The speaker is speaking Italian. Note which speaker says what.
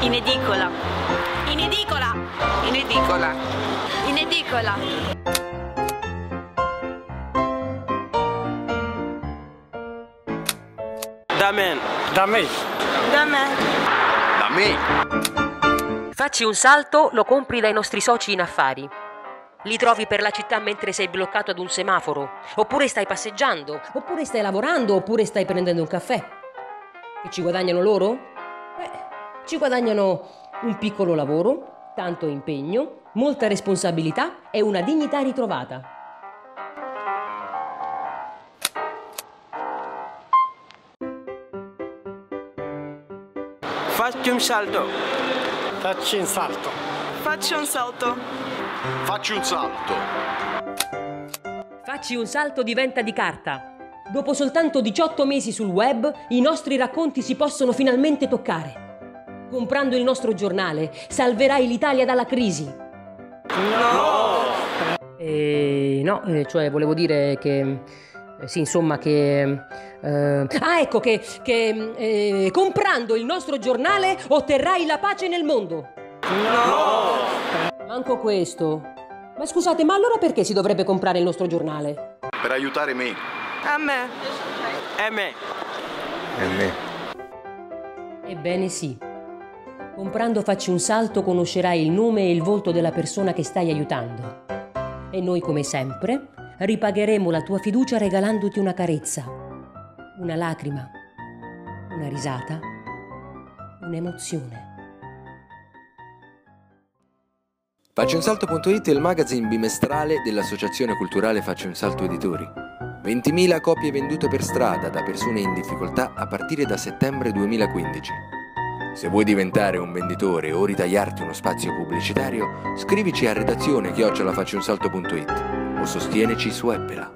Speaker 1: In edicola. In edicola.
Speaker 2: In edicola.
Speaker 1: In edicola.
Speaker 3: Da me.
Speaker 4: Da me.
Speaker 1: Da me.
Speaker 2: Da me.
Speaker 5: Facci un salto, lo compri dai nostri soci in affari. Li trovi per la città mentre sei bloccato ad un semaforo, oppure stai passeggiando, oppure stai lavorando, oppure stai prendendo un caffè. E ci guadagnano loro? Ci guadagnano un piccolo lavoro, tanto impegno, molta responsabilità e una dignità ritrovata.
Speaker 3: Facci un salto.
Speaker 4: Facci un salto.
Speaker 1: Faccio un salto.
Speaker 2: Facci un salto.
Speaker 5: Facci un salto diventa di carta. Dopo soltanto 18 mesi sul web, i nostri racconti si possono finalmente toccare. Comprando il nostro giornale, salverai l'Italia dalla crisi. No! Eh, no, eh, cioè volevo dire che... eh, sì, insomma, che... eh, ah, ecco, che, che eh, comprando il nostro giornale otterrai la pace nel mondo. No! Manco questo. Ma scusate, ma allora perché si dovrebbe comprare il nostro giornale?
Speaker 2: Per aiutare me.
Speaker 1: A me.
Speaker 3: E me.
Speaker 2: E me.
Speaker 5: Ebbene sì. Comprando Facci un salto conoscerai il nome e il volto della persona che stai aiutando. E noi, come sempre, ripagheremo la tua fiducia regalandoti una carezza, una lacrima, una risata, un'emozione.
Speaker 6: Facciunsalto.it è il magazine bimestrale dell'Associazione Culturale Facci un Salto Editori. 20.000 copie vendute per strada da persone in difficoltà a partire da settembre 2015. Se vuoi diventare un venditore o ritagliarti uno spazio pubblicitario, scrivici a redazione chiocciolafacciunsalto.it o sostienici su Eppela.